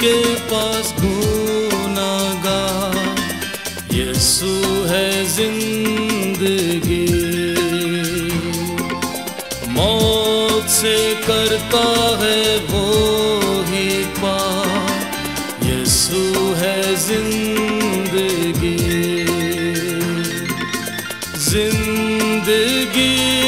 उसके पास गुना गा यीशु है ज़िंदगी। मौत से करता है वो ही पा यीशु है ज़िंदगी। ज़िंदगी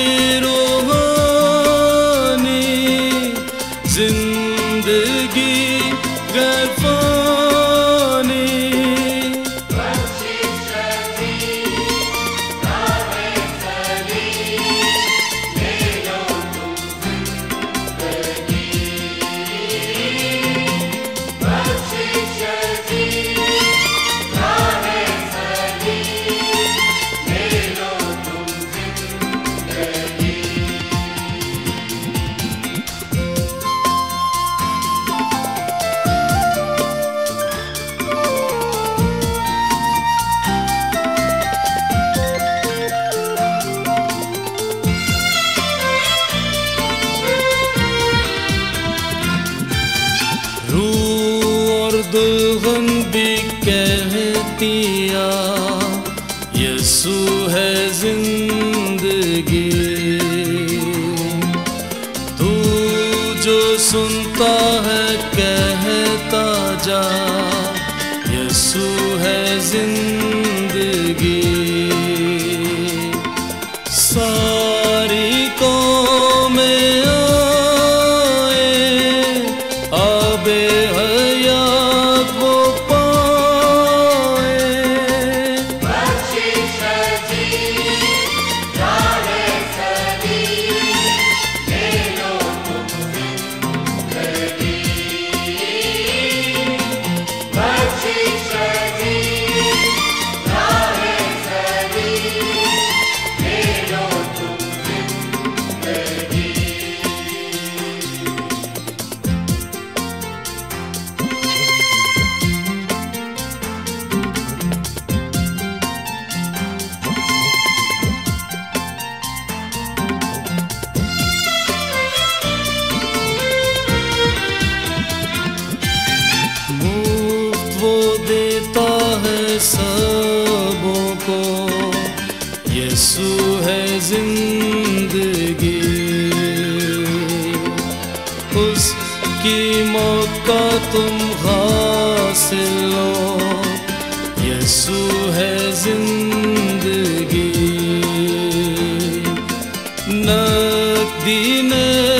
दुल्हन भी कहतिया यसु है ज़िंदगी। तू जो सुनता है कहता जा यीशु है सबों को। यीशु है ज़िंदगी। उसकी मौत का तुम हासिल लो यीशु है ज़िंदगी। नकदी नहीं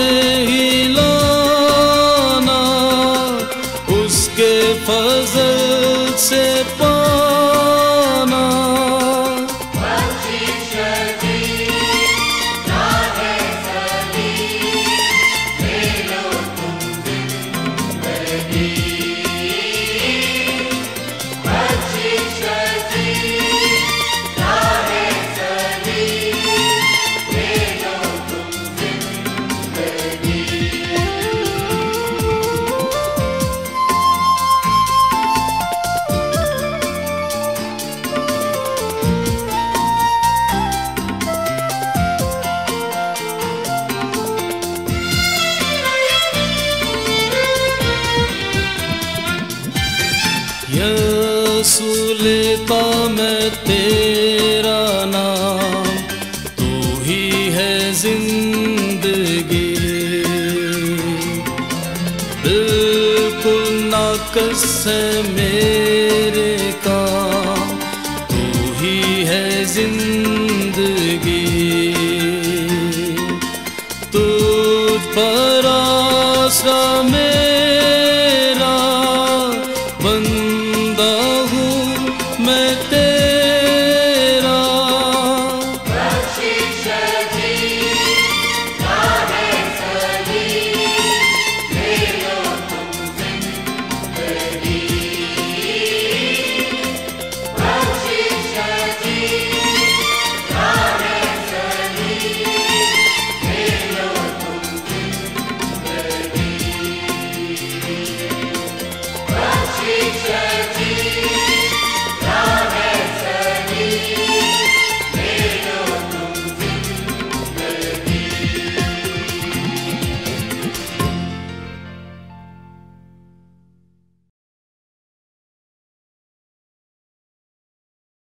यीशु लेता मैं तेरा नाम, तू ही है ज़िंदगी। बिल्कुल नाकस मेरे का तू ही है ज़िंदगी।